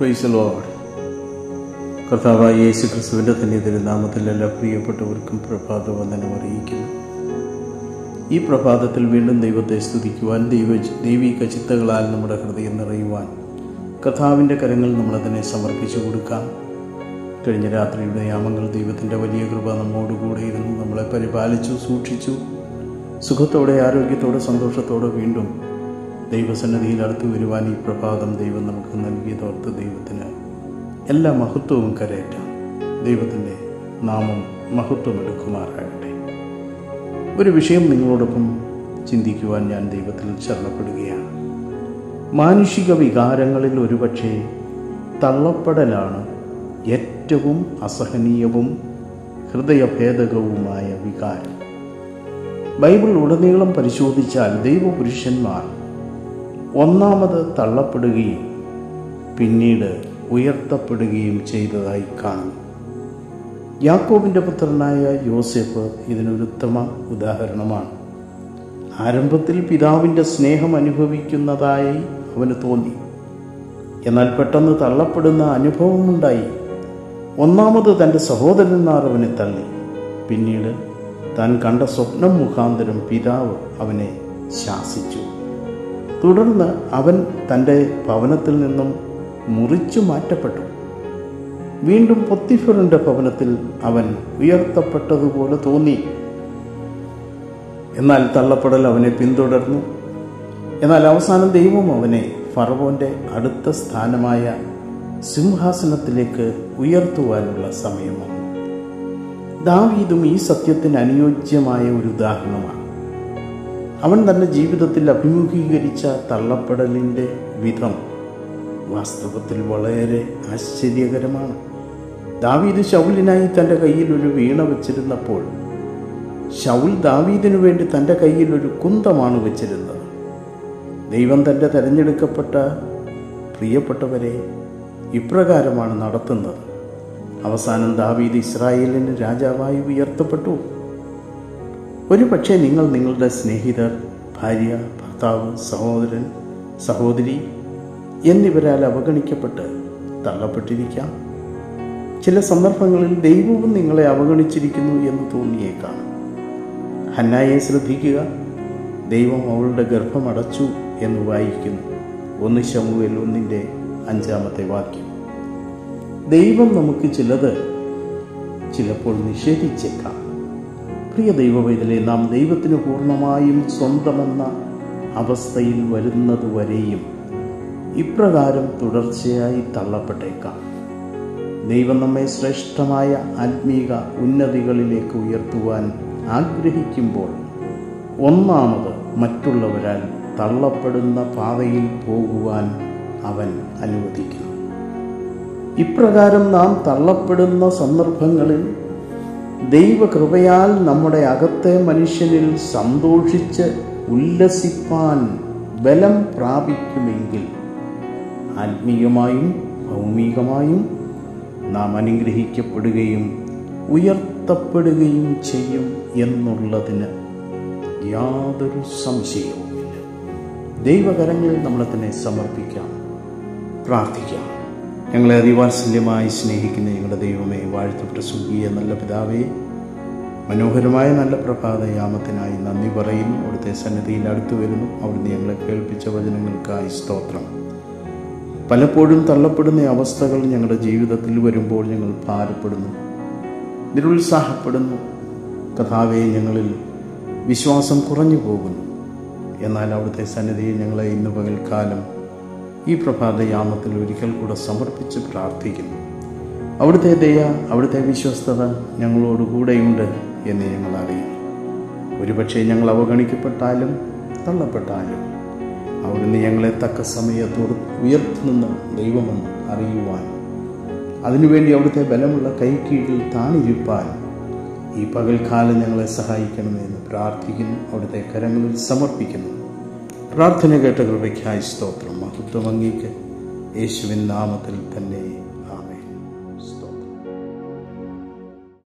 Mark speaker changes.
Speaker 1: Price load കർത്താവായ യേശു ക്രിസ്തുവിന്റെ തന്നെ തിരുനാമത്തിൽ എല്ലാ പ്രിയപ്പെട്ടവർക്കും പ്രഭാത വന്ദനം അറിയിക്കുന്നു. ഈ പ്രഭാതത്തിൽ വീണ്ടും ദൈവത്തെ സ്തുതിക്കുവാൻ ദൈവ ദൈവിക ചിത്തകളാൽ നമ്മുടെ ഹൃദയം നിറയുവാൻ കഥാവിന്റെ കരങ്ങൾ നമ്മളതിനെ സമർപ്പിച്ചു കൊടുക്കാം. കഴിഞ്ഞ രാത്രിയുടെ യാമങ്ങൾ ദൈവത്തിന്റെ വലിയ കൃപ നമ്മോടുകൂടെ ഇരുന്ന് നമ്മളെ പരിപാലിച്ചു സൂക്ഷിച്ചു. സുഖത്തോടെ ആരോഗ്യത്തോടെ സന്തോഷത്തോടെ വീണ്ടും ദൈവസന്നിധിയിൽ അടുത്തു വരുവാൻ ഈ പ്രഭാതം ദൈവം നമുക്ക് നൽകിയതോർത്ത് ദൈവത്തിന് എല്ലാ മഹത്വവും കരയറ്റാം ദൈവത്തിന്റെ നാമം മഹത്വം എടുക്കുമാറാകട്ടെ. ഒരു വിഷയം നിങ്ങളോടൊപ്പം ചിന്തിക്കുവാൻ ഞാൻ ദൈവത്തിൽ ശരണപ്പെടുകയാണ്. മാനുഷിക വികാരങ്ങളിൽ ഒരുപക്ഷെ തള്ളപ്പെടലാണ് ഏറ്റവും അസഹനീയവും ഹൃദയഭേദകവുമായ വികാരം. ബൈബിൾ ഉടനീളം പരിശോധിച്ചാൽ ദൈവപുരുഷന്മാർ ഒന്നാമത് തള്ളപ്പെടുകയും പിന്നീട് ഉയർത്തപ്പെടുകയും ചെയ്തതായി കാണുന്നു യാക്കോബിന്റെ പുത്രനായ യോസെഫ് ഇതിനൊരു ഉത്തമ ഉദാഹരണമാണ്. ആരംഭത്തിൽ പിതാവിന്റെ സ്നേഹം അനുഭവിക്കുന്നതായി അവന് തോന്നി. എന്നാൽ പെട്ടെന്ന് തള്ളപ്പെടുന്ന അനുഭവമുണ്ടായി ഒന്നാമത് തന്റെ സഹോദരന്മാർ അവനെ തള്ളി. പിന്നീട് താൻ കണ്ട സ്വപ്നം മുഖാന്തരം പിതാവ് അവനെ ശാസിച്ചു. തുടർന്ന് അവൻ തന്റെ ഭവനത്തിൽ നിന്നും മുറിച്ചു മാറ്റപ്പെട്ടു. വീണ്ടും പൊത്തിഫറിന്റെ ഭവനത്തിൽ അവൻ ഉയർത്തപ്പെട്ടതുപോലെ തോന്നി. എന്നാൽ തള്ളപ്പെടൽ അവനെ പിന്തുടർന്നു. എന്നാൽ അവസാനം ദൈവം അവനെ ഫറവോന്റെ അടുത്ത സ്ഥാനമായ സിംഹാസനത്തിലേക്ക് ഉയർത്തുവാനുള്ള സമയം വന്നു ദാവീദും ഈ സത്യത്തിന് അനുയോജ്യമായ ഒരു ഉദാഹരണമാണ്. അവൻ തന്റെ ജീവിതത്തിൽ അഭിമുഖീകരിച്ച തള്ളപ്പെടലിന്റെ വിധം വാസ്തവത്തിൽ വളരെ ആശ്ചര്യകരമാണ്. ദാവീദ് ശൗലിനായി തന്റെ കയ്യിൽ ഒരു വീണ വച്ചിരുന്നപ്പോൾ ശൗൽ ദാവീദിനു വേണ്ടി തന്റെ കയ്യിൽ ഒരു കുന്തമാണ് വെച്ചിരുന്നത്. ദൈവം തന്റെ തിരഞ്ഞെടുക്കപ്പെട്ട പ്രിയപ്പെട്ടവരെ ഇപ്രകാരമാണ് നടത്തുന്നത്. അവസാനം ദാവീദ് ഇസ്രായേലിന് രാജാവായി ഉയർത്തപ്പെട്ടു. ഒരു പക്ഷേ നിങ്ങൾ നിങ്ങളുടെ സ്നേഹിതർ ഭാര്യ ഭർത്താവ് സഹോദരൻ സഹോദരി എന്നിവരാൽ അവഗണിക്കപ്പെട്ട് തള്ളപ്പെട്ടിരിക്കാം. ചില സന്ദർഭങ്ങളിൽ ദൈവവും നിങ്ങളെ അവഗണിച്ചിരിക്കുന്നു എന്ന് തോന്നിയേക്കാം. ഹന്നായെ ശ്രദ്ധിക്കുക. ദൈവം അവളുടെ ഗർഭമടച്ചു എന്ന് വായിക്കുന്നു. ഒന്ന് ശമുവേൽ ഒന്നിന്റെ അഞ്ചാമത്തെ വാക്യം. ദൈവം നമുക്ക് ചിലത് ചിലപ്പോൾ നിഷേധിച്ചേക്കാം. പ്രിയ ദൈവവൈതലെ നാം ദൈവത്തിന് പൂർണമായും സ്വന്തമെന്ന അവസ്ഥയിൽ വരുന്നതുവരെയും ഇപ്രകാരം തുടർച്ചയായി തള്ളപ്പെട്ടേക്കാം. ദൈവം നമ്മെ ശ്രേഷ്ഠമായ ആത്മീക ഉന്നതികളിലേക്ക് ഉയർത്തുവാൻ ആഗ്രഹിക്കുമ്പോൾ ഒന്നാമത് മറ്റുള്ളവരാൽ തള്ളപ്പെടുന്ന പാതയിൽ പോകുവാൻ അവൻ അനുവദിക്കുന്നു. ഇപ്രകാരം നാം തള്ളപ്പെടുന്ന സന്ദർഭങ്ങളിൽ ദൈവകൃപയാൽ നമ്മുടെ അകത്തെ മനുഷ്യനിൽ സന്തോഷിച്ച് ഉല്ലസിപ്പാൻ ബലം പ്രാപിക്കുമെങ്കിൽ ആത്മീയമായും ഭൗമികമായും നാം അനുഗ്രഹിക്കപ്പെടുകയും ഉയർത്തപ്പെടുകയും ചെയ്യും എന്നുള്ളതിന് യാതൊരു സംശയവുമില്ല. ദൈവകരങ്ങളിൽ നമ്മളെ തന്നെ സമർപ്പിക്കാം പ്രാർത്ഥിക്കാം. ഞങ്ങളെ അതിവാത്സല്യമായി സ്നേഹിക്കുന്ന ഞങ്ങളുടെ ദൈവമേ വാഴ്ത്തപ്പെട്ട സുഖിയ നല്ല പിതാവേ മനോഹരമായ നല്ല പ്രഭാതയാമത്തിനായി നന്ദി പറയുന്നു. അവിടുത്തെ സന്നിധിയിൽ അടുത്തു വരുന്നു. അവിടുന്ന് ഞങ്ങളെ കേൾപ്പിച്ച വചനങ്ങൾക്കായി സ്തോത്രം. പലപ്പോഴും തള്ളപ്പെടുന്ന അവസ്ഥകൾ ഞങ്ങളുടെ ജീവിതത്തിൽ വരുമ്പോൾ ഞങ്ങൾ ഭാരപ്പെടുന്നു നിരുത്സാഹപ്പെടുന്നു. കഥാവെ ഞങ്ങളിൽ വിശ്വാസം കുറഞ്ഞു പോകുന്നു. എന്നാൽ അവിടുത്തെ സന്നിധിയിൽ ഞങ്ങളെ ഇന്ന് പകൽക്കാലം ഈ പ്രഭാതയാമത്തിൽ ഒരിക്കൽ കൂടെ സമർപ്പിച്ച് പ്രാർത്ഥിക്കുന്നു. അവിടുത്തെ ദയ അവിടുത്തെ വിശ്വസ്തത ഞങ്ങളോട് കൂടെയുണ്ട് എന്ന് ഞങ്ങൾ അറിയും. ഒരുപക്ഷെ ഞങ്ങൾ അവഗണിക്കപ്പെട്ടാലും തള്ളപ്പെട്ടാലും അവിടുന്ന് ഞങ്ങളെ തക്ക സമയത്തോട് ഉയർത്തുന്ന ദൈവമെന്ന് അറിയുവാൻ അതിനുവേണ്ടി അവിടുത്തെ ബലമുള്ള കൈക്കീഴിൽ താണിരിപ്പാൻ ഈ പകൽക്കാലം ഞങ്ങളെ സഹായിക്കണമെന്ന് പ്രാർത്ഥിക്കുന്നു. അവിടുത്തെ കരങ്ങളിൽ സമർപ്പിക്കുന്നു. പ്രാർത്ഥന കേട്ട കൃപയ്ക്കായി സ്തോത്രം. മഹത്വം അങ്ങേക്ക് യേശുവിൻ നാമത്തിൽ തന്നെ